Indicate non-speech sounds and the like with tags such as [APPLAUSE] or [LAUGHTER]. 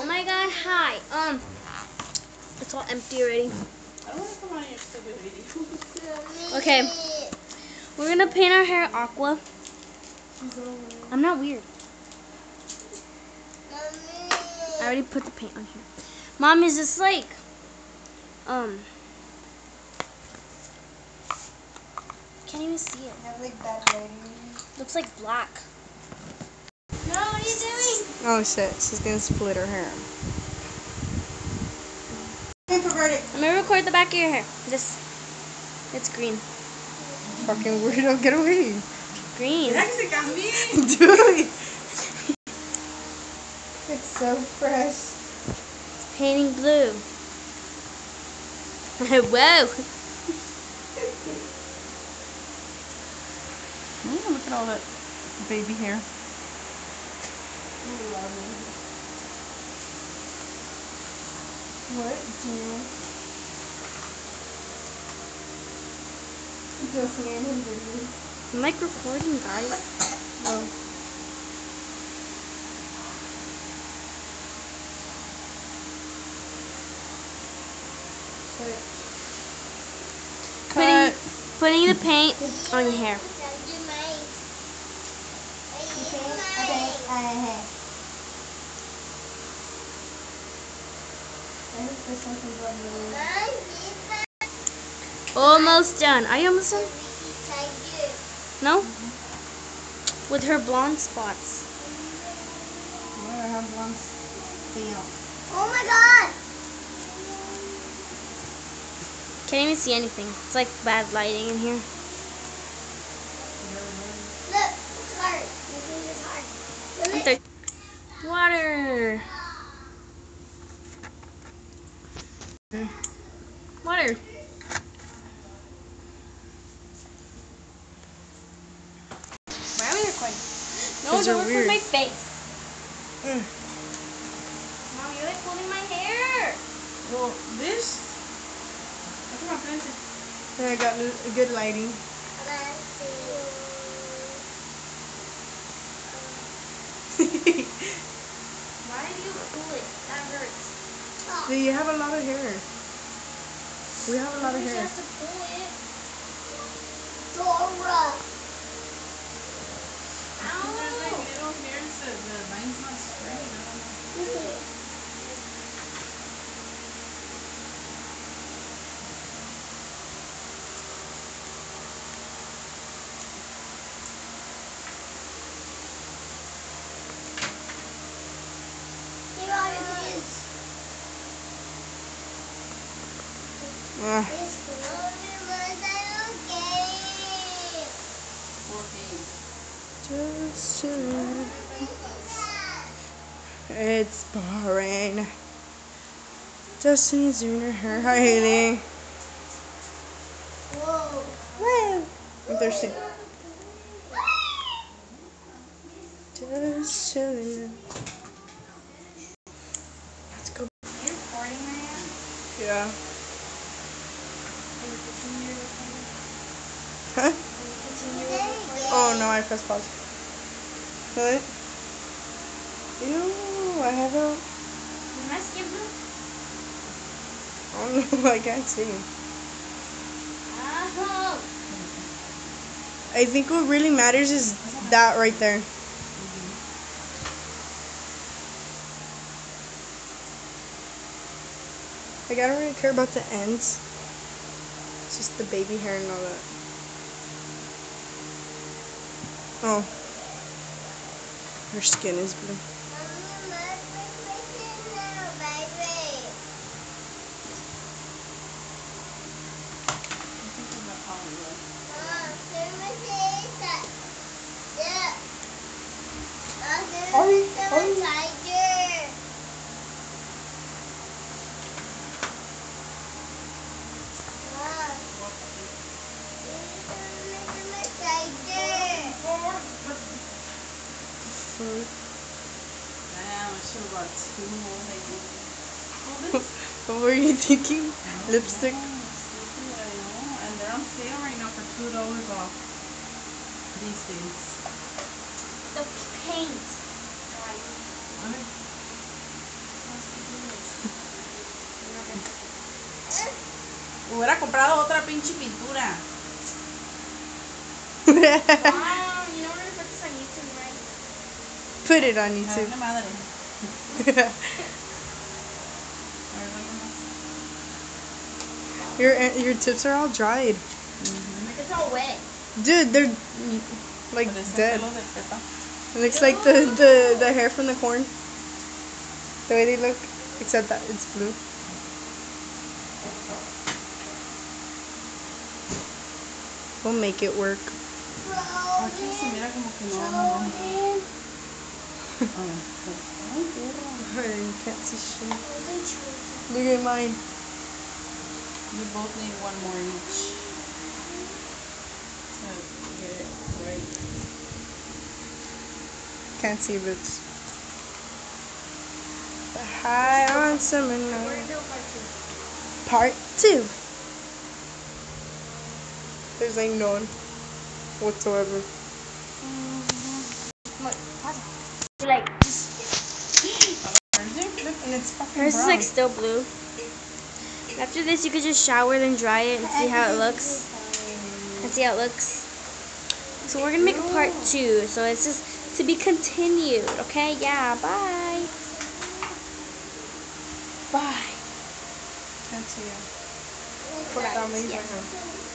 Oh my god, hi. Um, it's all empty already. I don't want to come on your stupid video. Okay. We're gonna paint our hair aqua. I'm not weird. I already put the paint on here. Mom, is this like, um, can't even see it. have like bad lighting. Looks like black. No, what are you doing? Oh shit, she's gonna split her hair. Hey, perverted. I'm gonna record the back of your hair. This, it's green. Fucking weirdo, get away. Green. se cambió. [LAUGHS] Dude. It's so fresh. Painting blue. [LAUGHS] Whoa. Mm, look at all that baby hair. What? Me and him video. I'm like recording, guys. Oh. Putting, putting the paint on your hair. Almost done. Are you almost done? No? With her blonde spots. Well, I have one stamp. Oh my god! Can't even see anything. It's like bad lighting in here. Look, it's hard. Your finger's hard. Look at Thir- Water. Water. Why are we recording? No, don't record my face. Mm. Mom, you're like holding my hair. Well, this. Look at my frente. Then I got good lighting. Hurts. you have a lot of hair. We have a lot of hair. have to pull it. Dora. There's like little hairs that the line's not straight. I don't know. Here are your kids. Ah, It's Clover Birthday game. Just chilling. It's boring. Destiny's doing her hair. Hi, Haley. Whoa. Woo! I'm thirsty. Just chilling. Let's go. Are you recording, Marianne? Yeah. Huh? Oh no, I pressed pause. What? Ew, I have a. Is my skin blue? Oh no, I can't see. Oh. I think what really matters is that right there. Like, I don't really care about the ends. It's just the baby hair and all that. Oh. Her skin is blue. what were you thinking? Lipstick? And they're on right now for two dollars off these paint. Hubiera comprado otra pinche pintura. Put it on YouTube vale madre. A ver, dale más. your your tips are all dried. Mm-hmm. It's all wet. Dude, they're like Parece dead. pelo de Pepa. It looks like the, the, the hair from the corn. The way they look, except that it's blue. We'll make it work. Aquí You can't see shit. Look at mine. You both need one more each. Get it right. Can't see bits. High uh, on summer night. part two. There's like none whatsoever. Like, it's fucking Hers is like still blue. After this, you could just shower, then dry it, and see how it looks. And see how it looks. So we're gonna make a part two. So it's just to be continued. Okay? Yeah. Bye. Bye. See it. Put it down, maybe right now.